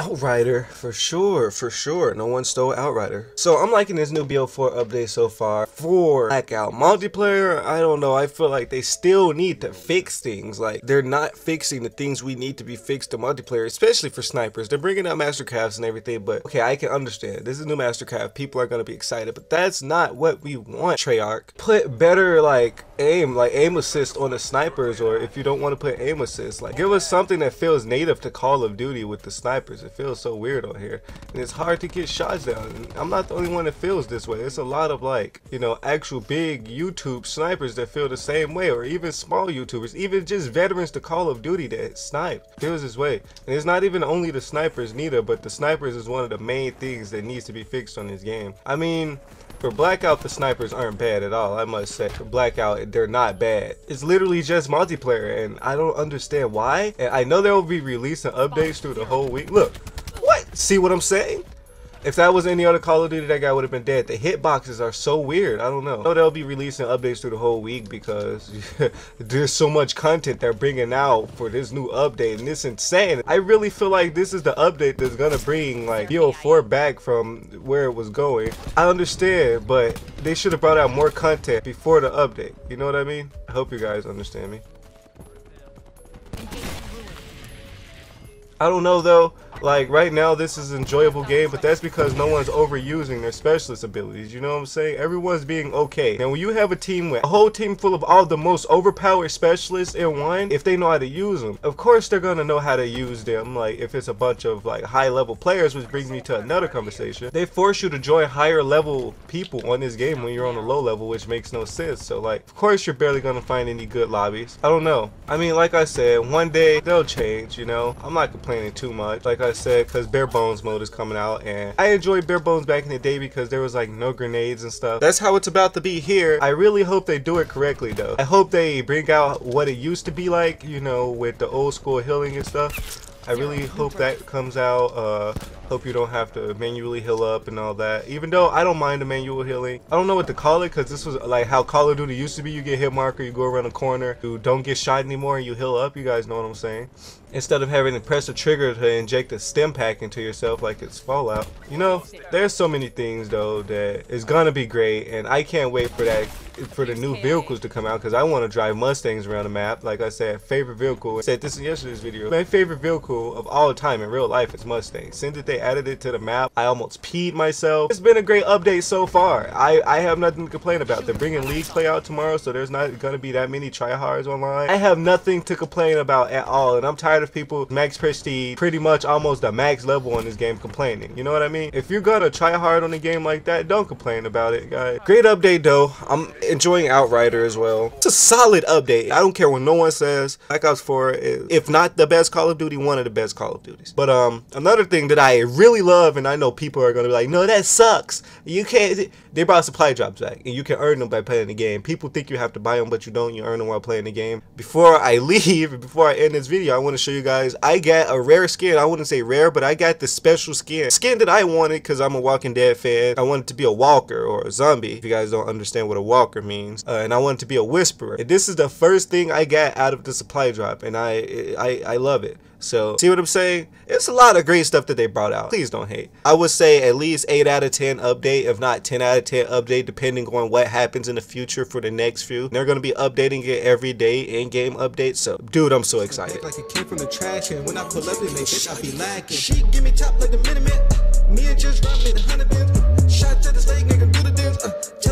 Outrider, for sure, for sure. No one stole Outrider. So I'm liking this new BO4 update so far. For Blackout multiplayer, I don't know. I feel like they still need to fix things. Like, they're not fixing the things we need to be fixed to multiplayer, especially for snipers. They're bringing out Mastercrafts and everything, but okay, I can understand. This is new Mastercraft. People are going to be excited, but that's not what we want, Treyarch. Put better, like, aim, like aim assist on the snipers, or if you don't want to put aim assist, like, give us something that feels native to Call of Duty with the snipers. It feels so weird on here, and it's hard to get shots down. I'm not the only one that feels this way. It's a lot of, like, you know, actual big YouTube snipers that feel the same way, or even small YouTubers, even just veterans to Call of Duty that snipe feels this way. And it's not even only the snipers neither, but the snipers is one of the main things that needs to be fixed on this game. I mean, for Blackout, the snipers aren't bad at all, I must say. For Blackout, they're not bad. It's literally just multiplayer, and I don't understand why. And I know they will be releasing updates through the whole week. Look, what? See what I'm saying? If that was any other Call of Duty, that guy would have been dead. The hitboxes are so weird. I don't know. I know they'll be releasing updates through the whole week because there's so much content they're bringing out for this new update, and it's insane. I really feel like this is the update that's gonna bring like BO4 back from where it was going. I understand, but they should have brought out more content before the update. You know what I mean? I hope you guys understand me. I don't know though. Like right now, this is an enjoyable game, but that's because no one's overusing their specialist abilities. You know what I'm saying? Everyone's being okay. Now, when you have a team with a whole team full of all the most overpowered specialists in one, if they know how to use them, of course they're gonna know how to use them. Like if it's a bunch of like high level players, which brings me to another conversation. They force you to join higher level people on this game when you're on a low level, which makes no sense. So like, of course you're barely gonna find any good lobbies. I don't know. I mean, like I said, one day they'll change. You know, I'm not complaining too much. Like I I said, because Bare Bones mode is coming out, and I enjoyed Bare Bones back in the day because there was like no grenades and stuff. That's how it's about to be here. I really hope they do it correctly though. I hope they bring out what it used to be like, you know, with the old school healing and stuff. I really hope that comes out. Uh, hope you don't have to manually heal up and all that. Even though I don't mind the manual healing. I don't know what to call it because this was like how Call of Duty used to be. You get hit marker, you go around a corner, you don't get shot anymore, and you heal up. You guys know what I'm saying. Instead of having to press a trigger to inject a stem pack into yourself like it's Fallout. You know, there's so many things though that is gonna be great, and I can't wait for that for the new vehicles to come out because I want to drive Mustangs around the map. Like I said, favorite vehicle. I said this in yesterday's video. My favorite vehicle of all time in real life is Mustang. Since that they added it to the map, I almost peed myself. It's been a great update so far. I, I have nothing to complain about. They're bringing League Play out tomorrow, so there's not going to be that many tryhards online. I have nothing to complain about at all, and I'm tired of people max prestige pretty much almost the max level on this game complaining. You know what I mean? If you're gonna try hard on a game like that, don't complain about it, guys. Great update though. I'm enjoying Outrider as well. It's a solid update. I don't care what no one says. Black Ops 4 is, if not the best Call of Duty, one of the best Call of Duties. But um, another thing that I really love, and I know people are gonna be like, no, that sucks. You can't. They brought supply drops back, and you can earn them by playing the game. People think you have to buy them, but you don't. You earn them while playing the game. Before I leave, before I end this video, I want to show you guys. I got a rare skin. I wouldn't say rare, but I got the special skin. Skin that I wanted because I'm a Walking Dead fan. I wanted to be a walker or a zombie. If you guys don't understand what a walker means, uh, and I wanted to be a whisperer. And this is the first thing I got out of the supply drop, and I I, I love it. So, see what I'm saying? It's a lot of great stuff that they brought out. Please don't hate. I would say at least 8 out of 10 update, if not 10 out of 10 update, depending on what happens in the future for the next few. They're going to be updating it every day, in-game updates. So, dude, I'm so excited. Like it came from the trash, and when I pull up in they bitch, I be lacking. She give me top like the minute Me and just run me the hundred bins. Shot to the snake, nigga, do the dance.